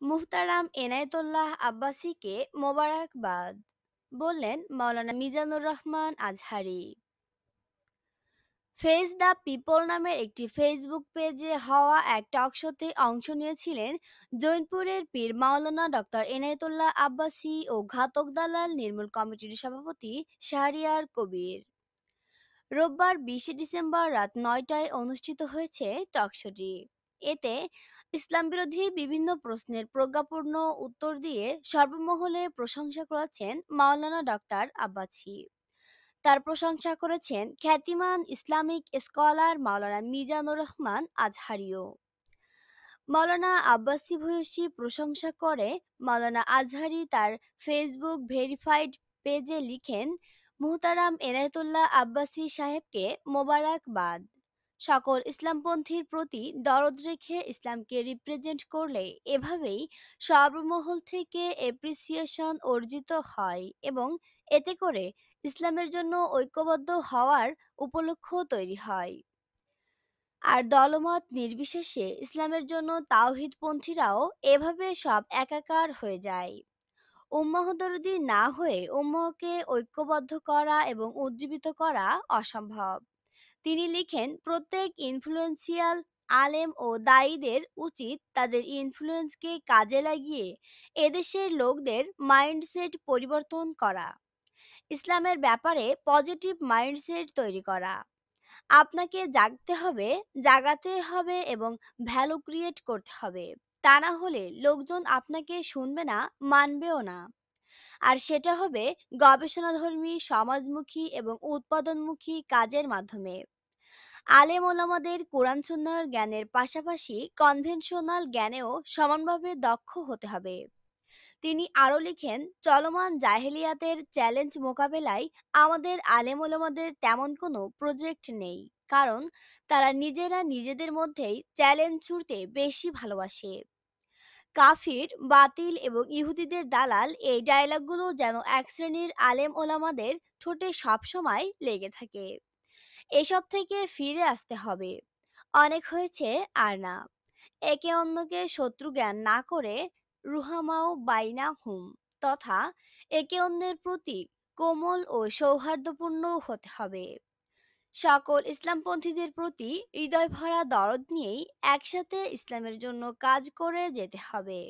মুহতারাম এনায়েতুল্লাহ আব্বাসীকে মোবারকবাদ বললেন Maulana Mizanur Rahman Azhari. Face the People নামের একটি ফেসবুক পেজে হওয়া এক টকশোতে অংশ নিয়েছিলেন জৈনপুরের পীর মাওলানা ডক্টর এনায়েতুল্লাহ আব্বাসী ও ঘাতক দালাল নির্মূল কমিটির সভাপতি শাহরিয়ার কবির। রোববার বিশে ডিসেম্বর রাত নয়টায় অনুষ্ঠিত হয়েছে টকশোটি এতে ইসলাম বিরোধী বিভিন্ন প্রশ্নের প্রজ্ঞাপূর্ণ উত্তর দিয়ে সর্বমহলে প্রশংসা করেছেন মাওলানা ডক্টর আব্বাসী। তার প্রশংসা করেছেন খ্যাতিমান ইসলামিক স্কলার মাওলানা মিজানুর রহমান আজহারিও। মাওলানা আব্বাসী ভূয়সী প্রশংসা করে মাওলানা আজহারি তার ফেসবুক ভেরিফাইড পেজে লিখেন, মুহতারাম এনায়েতুল্লাহ আব্বাসী সাহেবকে মোবারকবাদ। সকল ইসলামপন্থীর প্রতি দরদ রেখে ইসলামকে রিপ্রেজেন্ট করলে এভাবেই সর্বমহল থেকে এপ্রিসিয়েশন অর্জিত হয় এবং এতে করে ইসলামের জন্য ঐক্যবদ্ধ হওয়ার উপলক্ষ তৈরি হয়। আর দলমত নির্বিশেষে ইসলামের জন্য তাওহিদপন্থীরাও এভাবে সব একাকার হয়ে যায়। উম্মাহদরদি না হয়ে উম্মাহকে ঐক্যবদ্ধ করা এবং উজ্জীবিত করা অসম্ভব। তিনি লিখেন, প্রত্যেক ইনফ্লুয়েন্সিয়াল আলেম ও দায়ীদের উচিত তাদের ইনফ্লুয়েন্সকে কাজে লাগিয়ে এদেশের লোকদের মাইন্ডসেট পরিবর্তন করা। ইসলামের ব্যাপারে পজিটিভ মাইন্ডসেট তৈরি করা। আপনাকে জাগতে হবে, জাগাতে হবে এবং ভ্যালু ক্রিয়েট করতে হবে। তা না হলে লোকজন আপনাকে শুনবে না, মানবেও না। আর সেটা হবে গবেষণাধর্মী, সমাজমুখী এবং উৎপাদনমুখী কাজের মাধ্যমে। আলেম ওলামাদের কোরআন, সুন্নাহর জ্ঞানের পাশাপাশি কনভেনশনাল জ্ঞানেও সমানভাবে দক্ষ হতে হবে। তিনি আরও লিখেন, চলমান জাহেলিয়াতের চ্যালেঞ্জ মোকাবেলায় আমাদের আলেম ওলামাদের তেমন কোনো প্রজেক্ট নেই। কারণ তারা নিজেরা নিজেদের মধ্যেই চ্যালেঞ্জ ছুড়তে বেশি ভালোবাসে। কাফির, বাতিল এবং ইহুদিদের দালাল এই ডায়লগগুলো যেন এক শ্রেণির আলেম ওলামাদের ঠোঁটে সবসময় লেগে থাকে। এসব থেকে ফিরে আসতে হবে। অনেক হয়েছে আর না। একে অন্যকে শত্রু জ্ঞান না করে রুহামাও বাইনা হুম তথা একে অন্যের প্রতি কোমল ও সৌহার্দ্যপূর্ণ হতে হবে। সকল ইসলামপন্থীদের প্রতি হৃদয় ভরা দরদ নিয়েই একসাথে ইসলামের জন্য কাজ করে যেতে হবে।